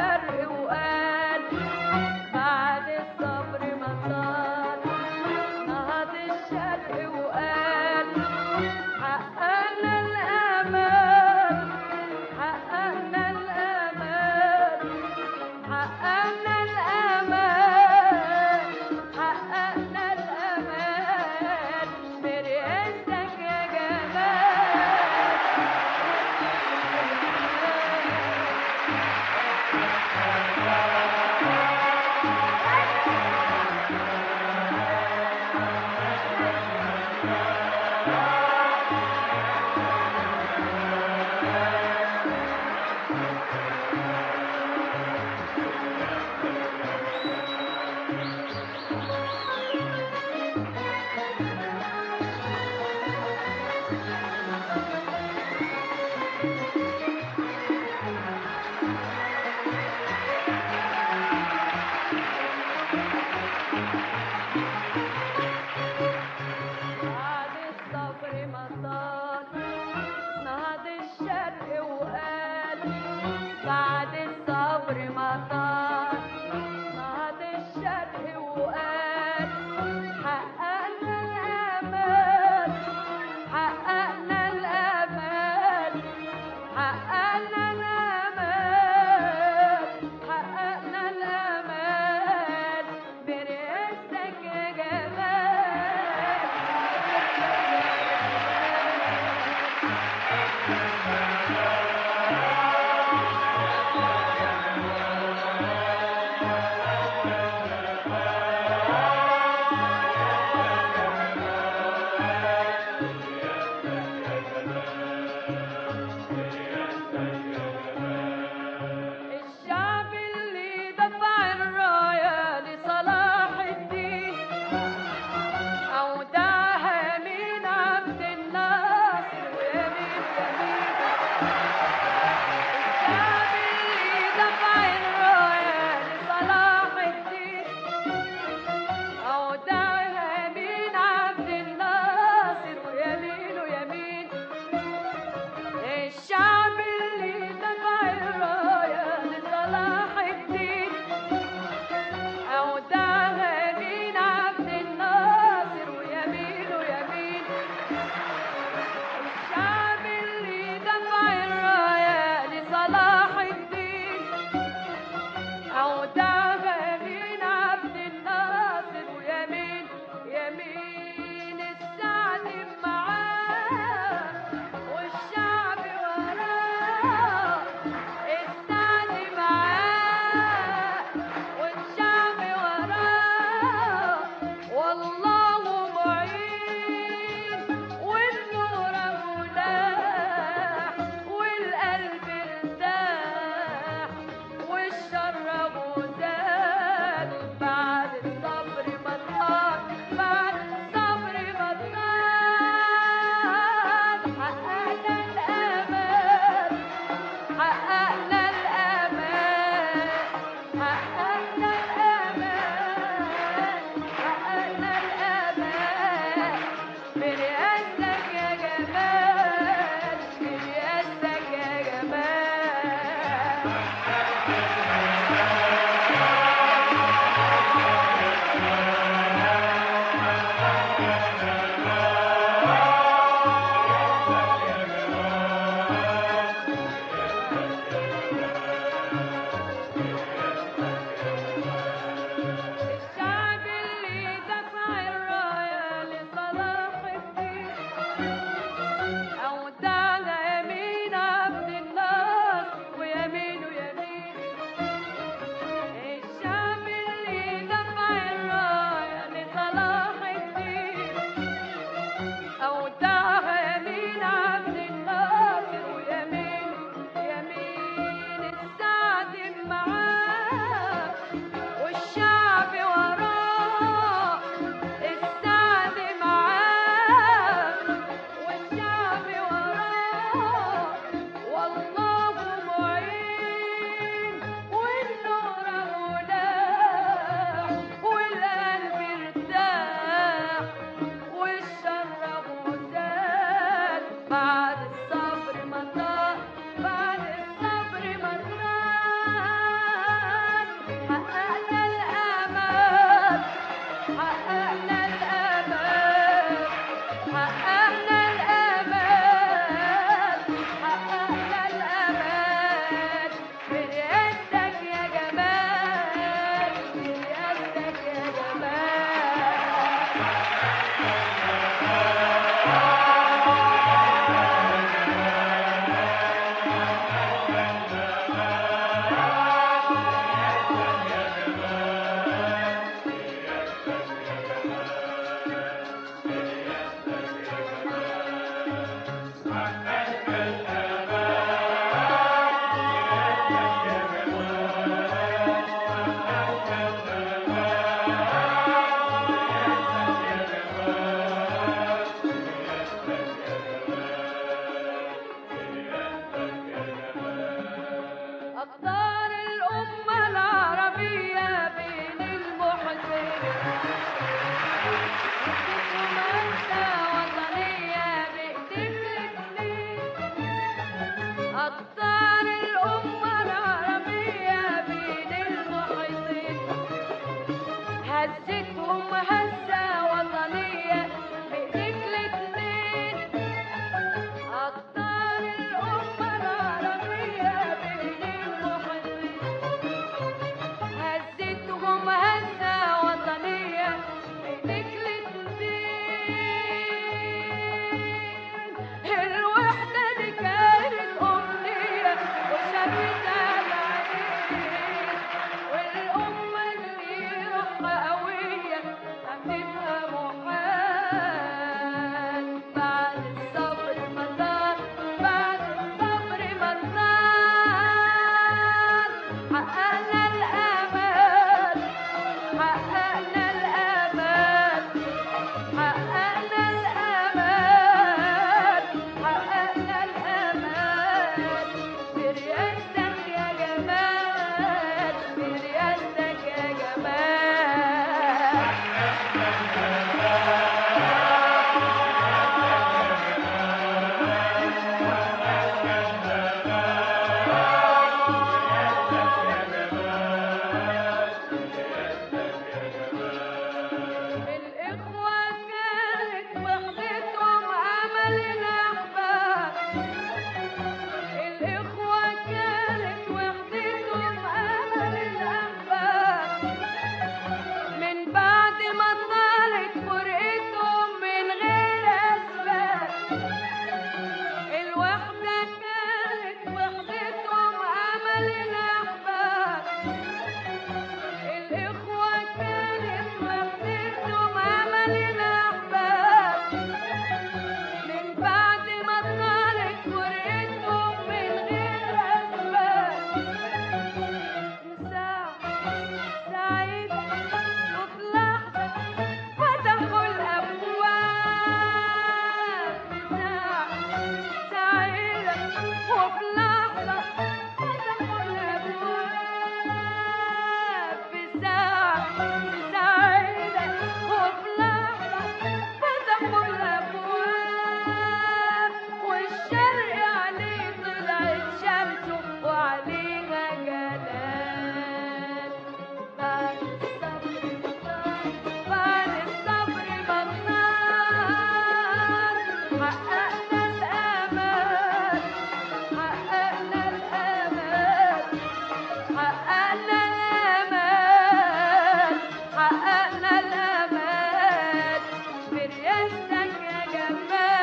شرق وقلب Yeah,